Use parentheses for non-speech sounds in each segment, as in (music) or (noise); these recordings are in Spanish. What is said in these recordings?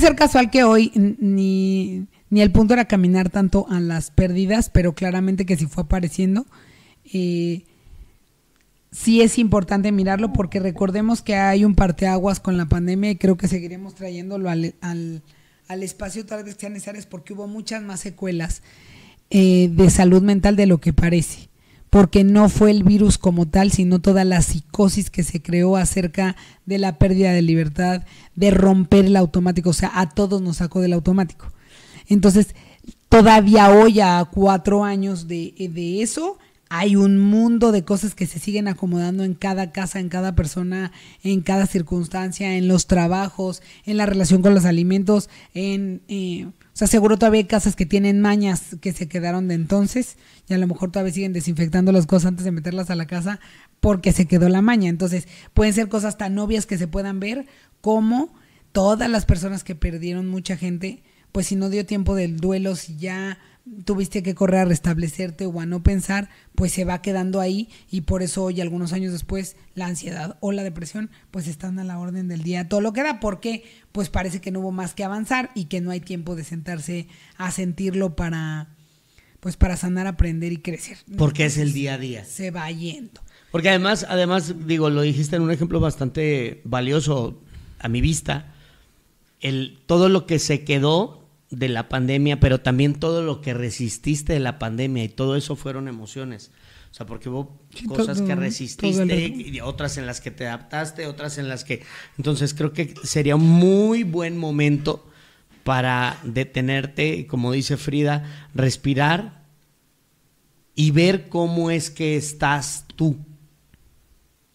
Ser casual que hoy ni, ni el punto era caminar tanto a las pérdidas, pero claramente que si fue apareciendo. Eh, sí es importante mirarlo porque recordemos que hay un parteaguas con la pandemia y creo que seguiremos trayéndolo al, al, espacio tal vez sean necesarias porque hubo muchas más secuelas eh, de salud mental de lo que parece porque no fue el virus como tal, sino toda la psicosis que se creó acerca de la pérdida de libertad, de romper el automático, o sea, a todos nos sacó del automático. Entonces, todavía hoy, a cuatro años de, eso, hay un mundo de cosas que se siguen acomodando en cada casa, en cada persona, en cada circunstancia, en los trabajos, en la relación con los alimentos, en... Eh, o sea, seguro todavía hay casas que tienen mañas que se quedaron de entonces y a lo mejor todavía siguen desinfectando las cosas antes de meterlas a la casa porque se quedó la maña. Entonces, pueden ser cosas tan obvias que se puedan ver como todas las personas que perdieron mucha gente, pues si no dio tiempo del duelo, si ya tuviste que correr a restablecerte o a no pensar, pues se va quedando ahí y por eso hoy, algunos años después, la ansiedad o la depresión, pues están a la orden del día. Todo lo que da, porque pues parece que no hubo más que avanzar y que no hay tiempo de sentarse a sentirlo para, pues para sanar, aprender y crecer. Porque es el día a día. Se va yendo. Porque además, además, digo, lo dijiste en un ejemplo bastante valioso a mi vista, el, todo lo que se quedó de la pandemia, pero también todo lo que resististe de la pandemia y todo eso fueron emociones. O sea, porque hubo cosas que resististe, y otras en las que te adaptaste, otras en las que... Entonces creo que sería un muy buen momento para detenerte, como dice Frida, respirar y ver cómo es que estás tú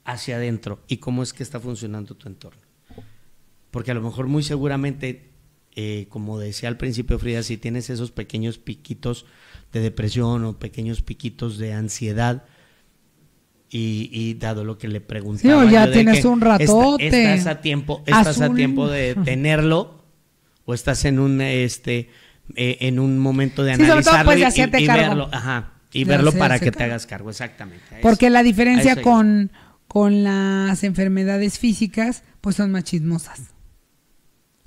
hacia adentro y cómo es que está funcionando tu entorno. Porque a lo mejor muy seguramente eh, como decía al principio Frida, si tienes esos pequeños piquitos de depresión o pequeños piquitos de ansiedad, y, dado lo que le preguntaba. Sí, ya tienes un ratote. estás a tiempo, estás a tiempo de (laughs) tenerlo, o estás en un este eh, en un momento de analizarlo y, verlo, ajá, y verlo para que te hagas cargo, exactamente. Porque la diferencia con, con las enfermedades físicas, pues son más chismosas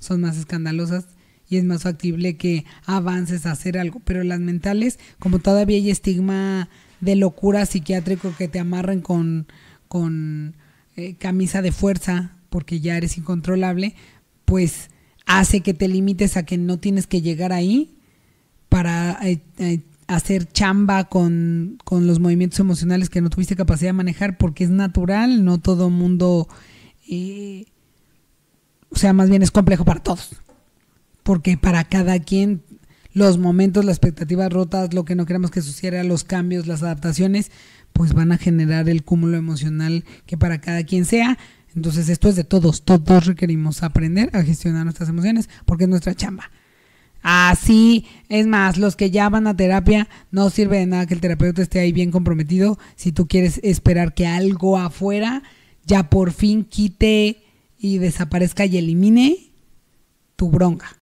son más escandalosas y es más factible que avances a hacer algo. Pero las mentales, como todavía hay estigma de locura psiquiátrico que te amarren con, con eh, camisa de fuerza porque ya eres incontrolable, pues hace que te limites a que no tienes que llegar ahí para eh, eh, hacer chamba con, con, los movimientos emocionales que no tuviste capacidad de manejar porque es natural, no todo mundo o sea, más bien es complejo para todos. Porque para cada quien los momentos, las expectativas rotas, lo que no queremos que suceda, los cambios, las adaptaciones, pues van a generar el cúmulo emocional que para cada quien sea. Entonces esto es de todos, todos requerimos aprender a gestionar nuestras emociones porque es nuestra chamba. Así, es más, los que ya van a terapia, no sirve de nada que el terapeuta esté ahí bien comprometido si tú quieres esperar que algo afuera ya por fin quite y desaparezca y elimine tu bronca.